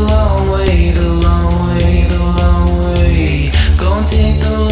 long way, the long way, the long way. Gonna take the